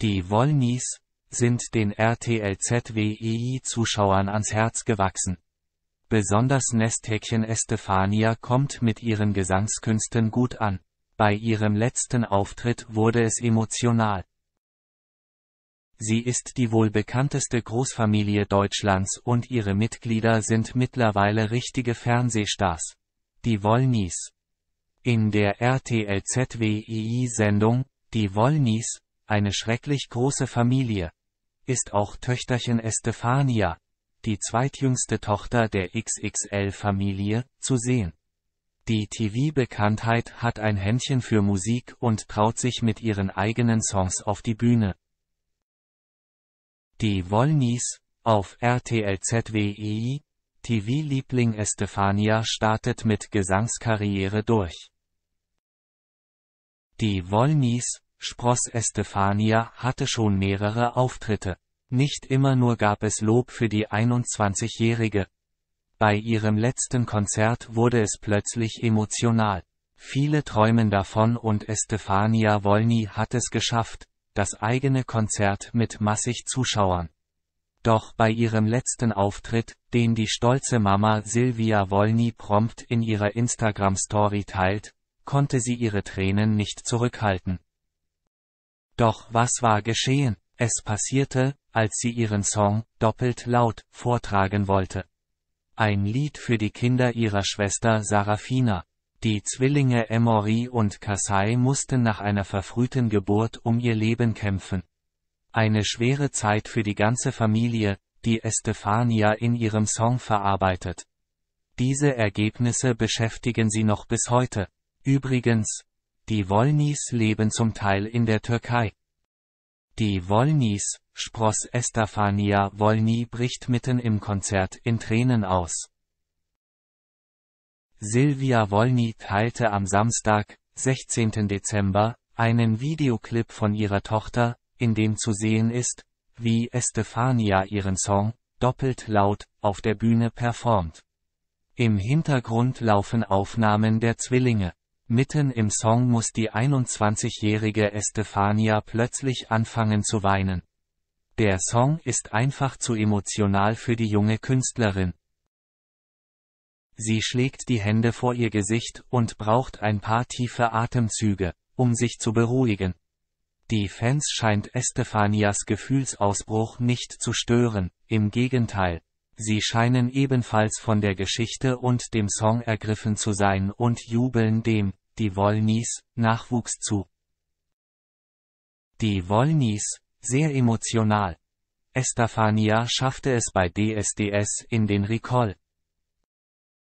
Die Wollnies sind den RTL-ZWEI-Zuschauern ans Herz gewachsen. Besonders Nesthäkchen Estefania kommt mit ihren Gesangskünsten gut an. Bei ihrem letzten Auftritt wurde es emotional. Sie ist die wohl bekannteste Großfamilie Deutschlands und ihre Mitglieder sind mittlerweile richtige Fernsehstars. Die Wollnies. In der RTL-ZWEI-Sendung, Die Wollnies, eine schrecklich große Familie, ist auch Töchterchen Estefania, die zweitjüngste Tochter der XXL-Familie, zu sehen. Die TV-Bekanntheit hat ein Händchen für Musik und traut sich mit ihren eigenen Songs auf die Bühne. Die Wollnies, auf RTL ZWEI, TV-Liebling Estefania startet mit Gesangskarriere durch. Die Wollnies, Spross Estefania hatte schon mehrere Auftritte. Nicht immer nur gab es Lob für die 21-Jährige. Bei ihrem letzten Konzert wurde es plötzlich emotional. Viele träumen davon und Estefania Wolny hat es geschafft, das eigene Konzert mit massig Zuschauern. Doch bei ihrem letzten Auftritt, den die stolze Mama Silvia Wolny prompt in ihrer Instagram-Story teilt, konnte sie ihre Tränen nicht zurückhalten. Doch was war geschehen? Es passierte, als sie ihren Song, doppelt laut, vortragen wollte. Ein Lied für die Kinder ihrer Schwester Sarafina. Die Zwillinge Emory und Kasai mussten nach einer verfrühten Geburt um ihr Leben kämpfen. Eine schwere Zeit für die ganze Familie, die Estefania in ihrem Song verarbeitet. Diese Ergebnisse beschäftigen sie noch bis heute. Übrigens, die Wollnies leben zum Teil in der Türkei. Die Wollnies, Spross Estefania Wollny bricht mitten im Konzert in Tränen aus. Silvia Wollny teilte am Samstag, 16. Dezember, einen Videoclip von ihrer Tochter, in dem zu sehen ist, wie Estefania ihren Song, doppelt laut, auf der Bühne performt. Im Hintergrund laufen Aufnahmen der Zwillinge. Mitten im Song muss die 21-jährige Estefania plötzlich anfangen zu weinen. Der Song ist einfach zu emotional für die junge Künstlerin. Sie schlägt die Hände vor ihr Gesicht und braucht ein paar tiefe Atemzüge, um sich zu beruhigen. Die Fans scheint Estefanias Gefühlsausbruch nicht zu stören, im Gegenteil. Sie scheinen ebenfalls von der Geschichte und dem Song ergriffen zu sein und jubeln dem, die Wollnies, Nachwuchs zu. Die Wollnies, sehr emotional. Estefania schaffte es bei DSDS in den Recall.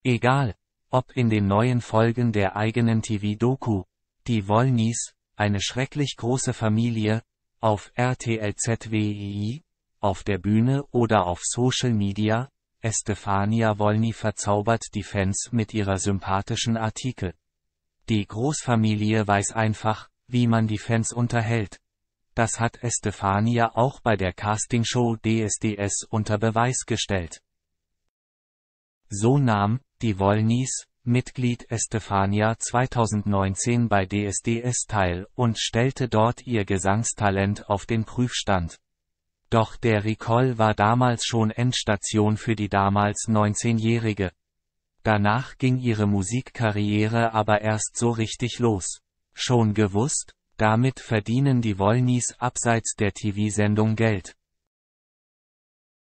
Egal, ob in den neuen Folgen der eigenen TV-Doku, die Wollnies, eine schrecklich große Familie, auf RTL ZWI, auf der Bühne oder auf Social Media, Estefania Wollny verzaubert die Fans mit ihrer sympathischen Artikel. Die Großfamilie weiß einfach, wie man die Fans unterhält. Das hat Estefania auch bei der Castingshow DSDS unter Beweis gestellt. So nahm, die Wollnies, Mitglied Estefania 2019 bei DSDS teil und stellte dort ihr Gesangstalent auf den Prüfstand. Doch der Recall war damals schon Endstation für die damals 19-Jährige. Danach ging ihre Musikkarriere aber erst so richtig los. Schon gewusst, damit verdienen die Wollnies abseits der TV-Sendung Geld.